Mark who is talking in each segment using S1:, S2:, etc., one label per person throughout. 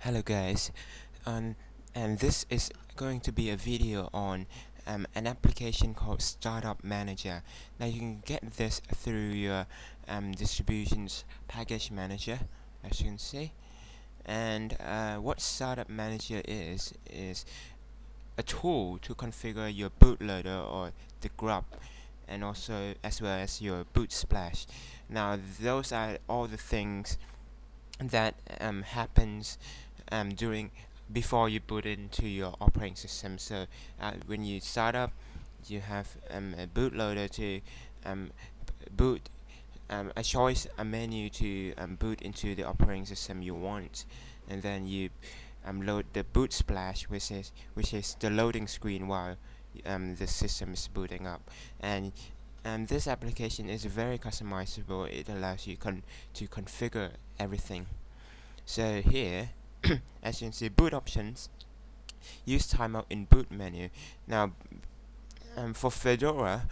S1: Hello guys, um, and this is going to be a video on um, an application called Startup Manager. Now you can get this through your um, distributions package manager, as you can see. And uh, what Startup Manager is is a tool to configure your bootloader or the grub, and also as well as your boot splash. Now those are all the things that um, happens um, during before you boot into your operating system. So uh, when you start up, you have um, a bootloader to um, boot um, a choice, a menu to um, boot into the operating system you want, and then you um, load the boot splash, which is which is the loading screen while um, the system is booting up, and and this application is very customizable. It allows you con to configure everything. So here, as you can see, boot options, use timeout in boot menu. Now, um, for Fedora,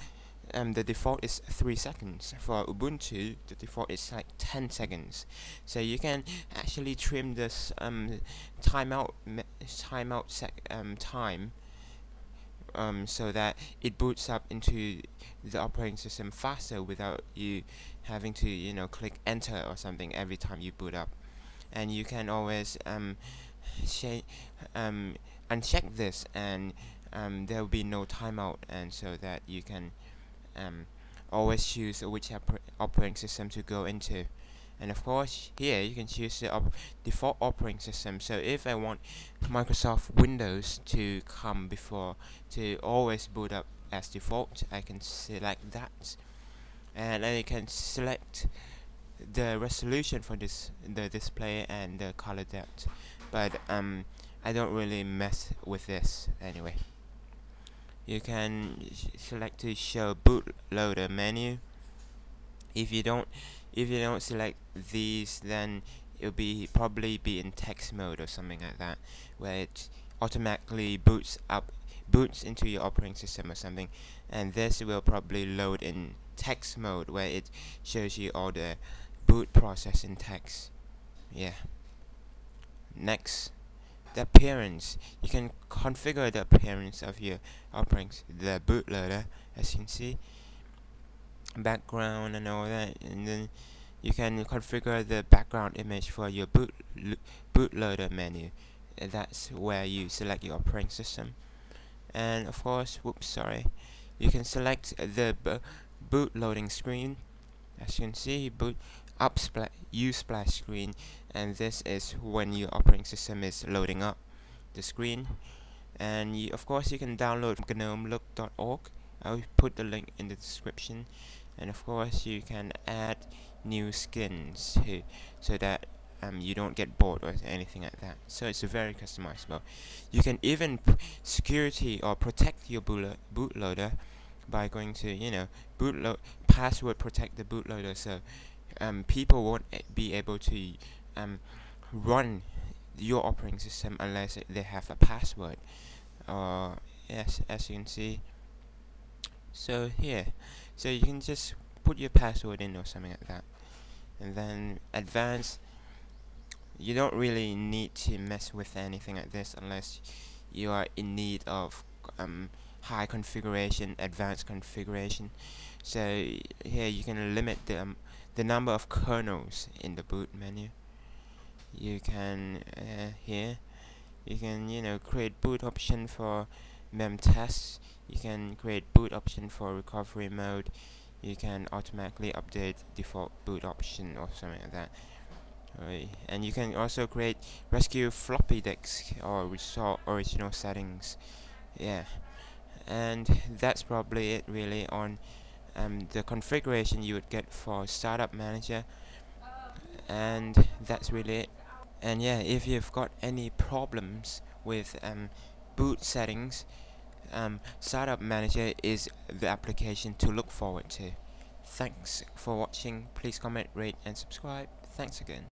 S1: um, the default is 3 seconds. For Ubuntu, the default is like 10 seconds. So you can actually trim this um, timeout timeout sec um, time um, so that it boots up into the operating system faster without you having to you know click enter or something every time you boot up and you can always um, um, uncheck this and um, there will be no timeout and so that you can um, always choose which operating system to go into. And of course here you can choose the op default operating system. So if I want Microsoft Windows to come before to always boot up as default I can select that. And I can select the resolution for this the display and the color depth. But um I don't really mess with this anyway. You can select to show bootloader menu. If you don't if you don't select these then it'll be probably be in text mode or something like that where it automatically boots up boots into your operating system or something. And this will probably load in text mode where it shows you all the boot process in text yeah. Next. The appearance. You can configure the appearance of your operating the bootloader as you can see. Background and all that. And then you can configure the background image for your boot bootloader menu. That's where you select your operating system. And of course whoops sorry. You can select the boot loading screen. As you can see boot up splash use splash screen and this is when your operating system is loading up the screen. And you, of course you can download gnomelook.org I'll put the link in the description. And of course you can add new skins to, so that um, you don't get bored or anything like that. So it's very customizable you can even security or protect your bootloader by going to you know bootload password protect the bootloader. So um, people won't be able to um, run your operating system unless they have a password uh, yes as you can see so here so you can just put your password in or something like that. And then advanced you don't really need to mess with anything like this unless you are in need of um, high configuration advanced configuration. So here you can limit the um, the number of kernels in the boot menu. You can uh, here you can you know create boot option for mem tests. You can create boot option for recovery mode. You can automatically update default boot option or something like that. Right. and you can also create rescue floppy disks or restore original settings. Yeah and that's probably it really on um, the configuration you would get for startup manager. And that's really it. And yeah if you've got any problems with um, boot settings um, startup manager is the application to look forward to. Thanks for watching. Please comment rate and subscribe. Thanks again